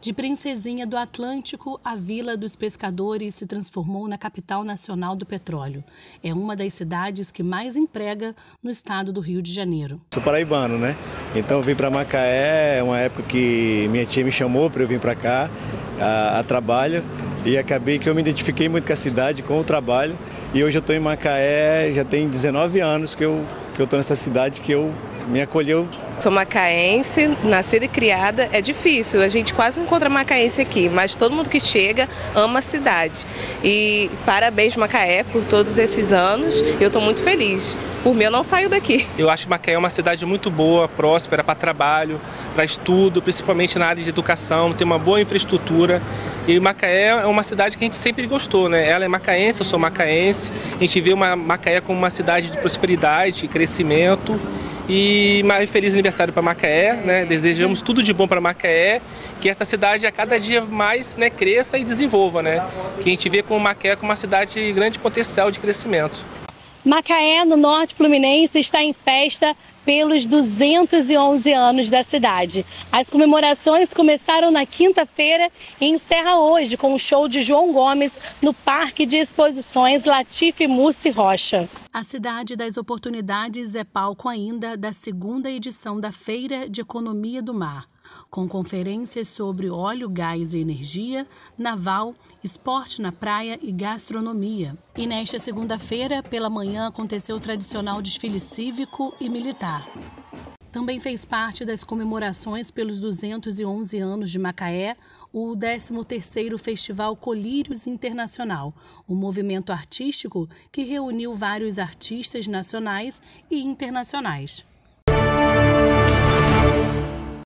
De Princesinha do Atlântico, a Vila dos Pescadores se transformou na capital nacional do petróleo. É uma das cidades que mais emprega no estado do Rio de Janeiro. Sou paraibano, né? Então vim para Macaé, é uma época que minha tia me chamou para eu vir para cá a, a, trabalho e acabei que eu me identifiquei muito com a cidade, com o trabalho. E hoje eu estou em Macaé, já tem 19 anos que eu que eu estou nessa cidade que eu me acolheu. Sou macaense, nascida e criada, é difícil, a gente quase não encontra macaense aqui, mas todo mundo que chega ama a cidade. E parabéns Macaé por todos esses anos, eu estou muito feliz. Por mim eu não saio daqui. Eu acho que Macaé é uma cidade muito boa, próspera para trabalho, para estudo, principalmente na área de educação, tem uma boa infraestrutura. E Macaé é uma cidade que a gente sempre gostou, né? Ela é macaense, eu sou macaense. A gente vê uma Macaé como uma cidade de prosperidade, de crescimento e mais feliz aniversário para Macaé, né? Desejamos tudo de bom para Macaé, que essa cidade a cada dia mais né, cresça e desenvolva, né? Que a gente vê como Macaé como uma cidade de grande potencial de crescimento. Macaé, no norte fluminense, está em festa pelos 211 anos da cidade. As comemorações começaram na quinta-feira e encerra hoje com o show de João Gomes no Parque de Exposições Latife Mussi Rocha. A Cidade das Oportunidades é palco ainda da segunda edição da Feira de Economia do Mar, com conferências sobre óleo, gás e energia, naval, esporte na praia e gastronomia. E nesta segunda-feira, pela manhã, aconteceu o tradicional desfile cívico e Também fez parte das comemorações pelos 211 anos de Macaé, o 13º Festival Colírios Internacional, um movimento artístico que reuniu vários artistas nacionais e internacionais.